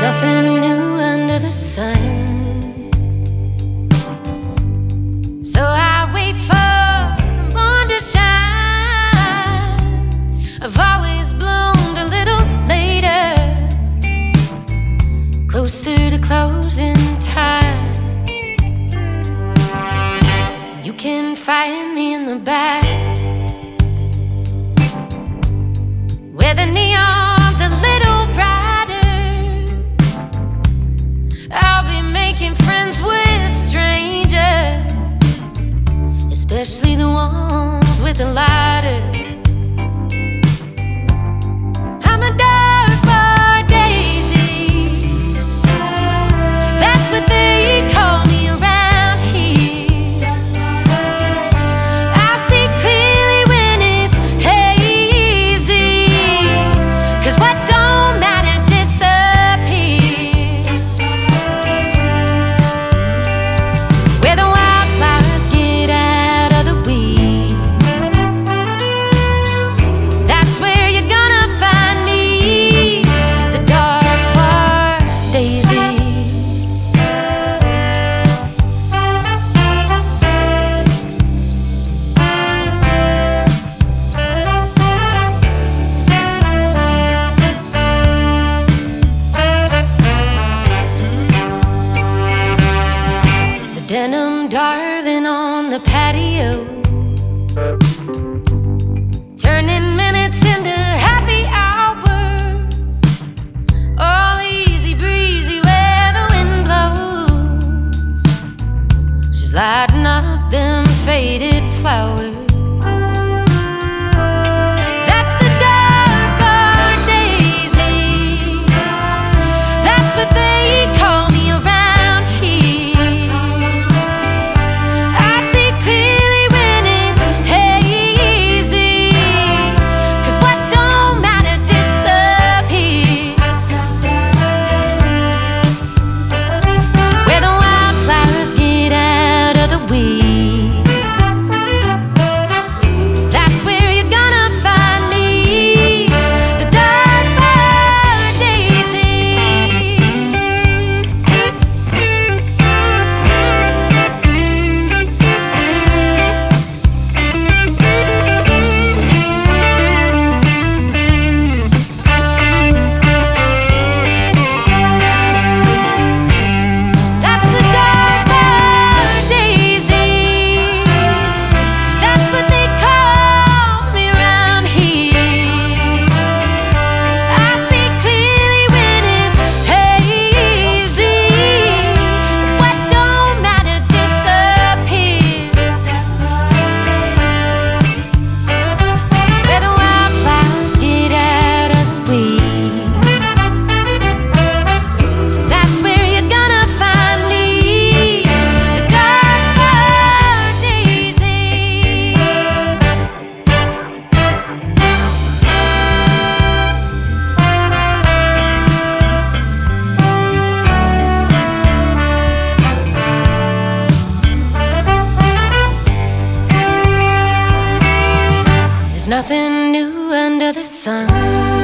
nothing new under the sun. So I wait for the moon to shine. I've always bloomed a little later, closer to closing time. You can find me in the back where the neon. especially the ones with the lighters. patio. Turning minutes into happy hours. All easy breezy where the wind blows. She's lighting up them faded flowers. nothing new under the sun.